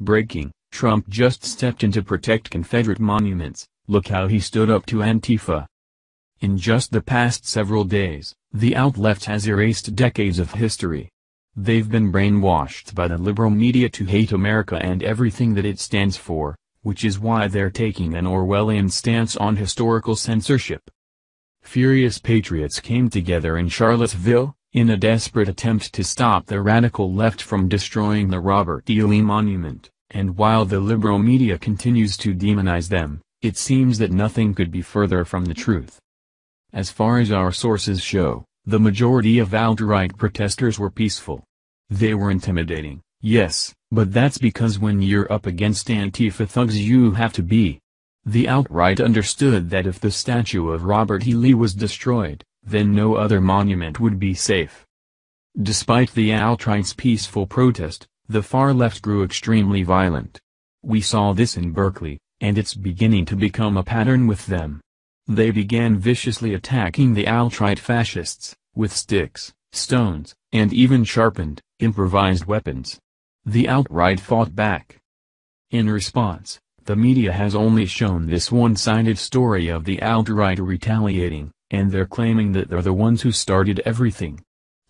Breaking, Trump just stepped in to protect Confederate monuments, look how he stood up to Antifa. In just the past several days, the alt-left has erased decades of history. They've been brainwashed by the liberal media to hate America and everything that it stands for, which is why they're taking an Orwellian stance on historical censorship. Furious patriots came together in Charlottesville, in a desperate attempt to stop the radical left from destroying the Robert E. Lee Monument, and while the liberal media continues to demonize them, it seems that nothing could be further from the truth. As far as our sources show, the majority of alt-right protesters were peaceful. They were intimidating, yes, but that's because when you're up against Antifa thugs you have to be. The alt-right understood that if the statue of Robert E. Lee was destroyed, then no other monument would be safe. Despite the alt-right's peaceful protest, the far left grew extremely violent. We saw this in Berkeley, and it's beginning to become a pattern with them. They began viciously attacking the alt-right fascists, with sticks, stones, and even sharpened, improvised weapons. The alt-right fought back. In response, the media has only shown this one-sided story of the alt-right retaliating, and they're claiming that they're the ones who started everything.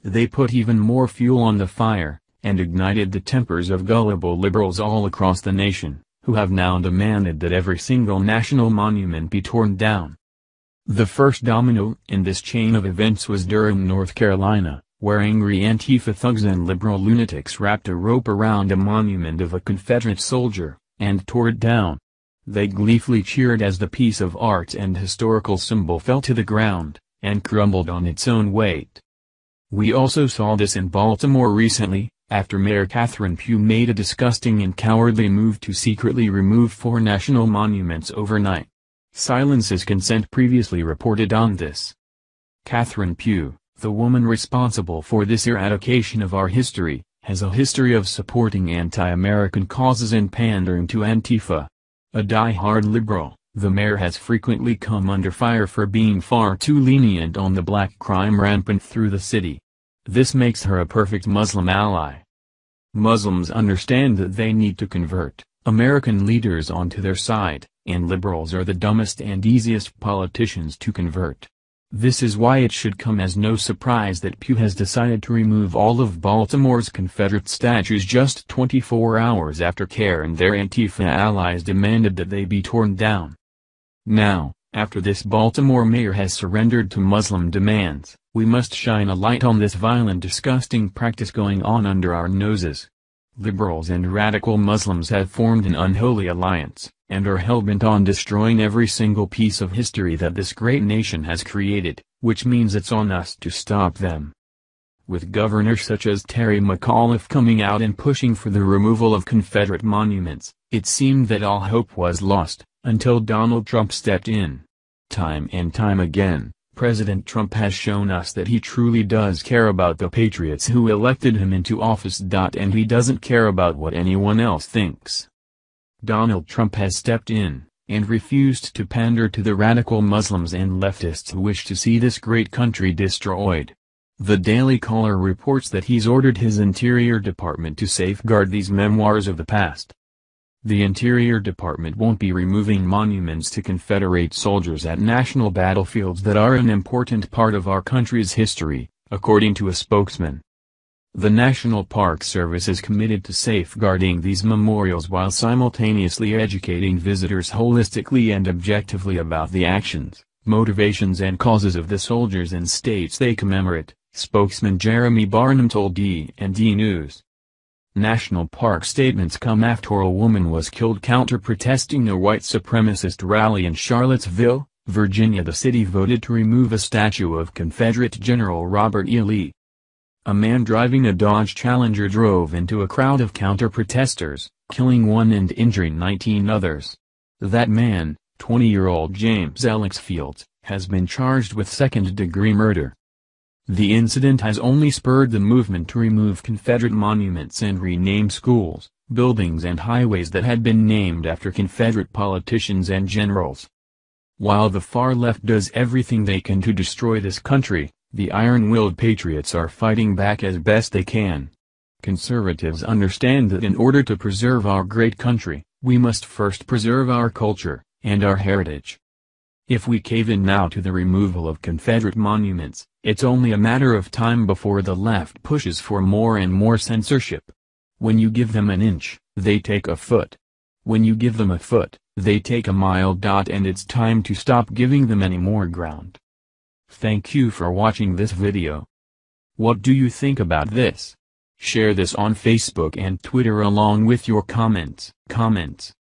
They put even more fuel on the fire, and ignited the tempers of gullible liberals all across the nation, who have now demanded that every single national monument be torn down. The first domino in this chain of events was Durham, North Carolina, where angry Antifa thugs and liberal lunatics wrapped a rope around a monument of a Confederate soldier, and tore it down. They gleefully cheered as the piece of art and historical symbol fell to the ground, and crumbled on its own weight. We also saw this in Baltimore recently, after Mayor Catherine Pugh made a disgusting and cowardly move to secretly remove four national monuments overnight. Silence is consent previously reported on this. Catherine Pugh, the woman responsible for this eradication of our history, has a history of supporting anti-American causes and pandering to Antifa. A die-hard liberal, the mayor has frequently come under fire for being far too lenient on the black crime rampant through the city. This makes her a perfect Muslim ally. Muslims understand that they need to convert American leaders onto their side, and liberals are the dumbest and easiest politicians to convert. This is why it should come as no surprise that Pugh has decided to remove all of Baltimore's Confederate statues just 24 hours after CAIR and their Antifa allies demanded that they be torn down. Now, after this Baltimore mayor has surrendered to Muslim demands, we must shine a light on this violent disgusting practice going on under our noses. Liberals and radical Muslims have formed an unholy alliance, and are hell-bent on destroying every single piece of history that this great nation has created, which means it's on us to stop them. With governors such as Terry McAuliffe coming out and pushing for the removal of Confederate monuments, it seemed that all hope was lost, until Donald Trump stepped in. Time and time again, President Trump has shown us that he truly does care about the patriots who elected him into office. And he doesn't care about what anyone else thinks. Donald Trump has stepped in, and refused to pander to the radical Muslims and leftists who wish to see this great country destroyed. The Daily Caller reports that he's ordered his Interior Department to safeguard these memoirs of the past. The Interior Department won't be removing monuments to Confederate soldiers at national battlefields that are an important part of our country's history, according to a spokesman. The National Park Service is committed to safeguarding these memorials while simultaneously educating visitors holistically and objectively about the actions, motivations and causes of the soldiers and states they commemorate, spokesman Jeremy Barnum told D&D News. National park statements come after a woman was killed counter-protesting a white supremacist rally in Charlottesville, Virginia. The city voted to remove a statue of Confederate General Robert E. Lee. A man driving a Dodge Challenger drove into a crowd of counter-protesters, killing one and injuring 19 others. That man, 20-year-old James Alex Fields, has been charged with second-degree murder. The incident has only spurred the movement to remove Confederate monuments and rename schools, buildings and highways that had been named after Confederate politicians and generals. While the far left does everything they can to destroy this country, the iron-willed patriots are fighting back as best they can. Conservatives understand that in order to preserve our great country, we must first preserve our culture, and our heritage. If we cave in now to the removal of Confederate monuments, it's only a matter of time before the left pushes for more and more censorship. When you give them an inch, they take a foot. When you give them a foot, they take a mile. And it's time to stop giving them any more ground. Thank you for watching this video. What do you think about this? Share this on Facebook and Twitter along with your comments. Comments.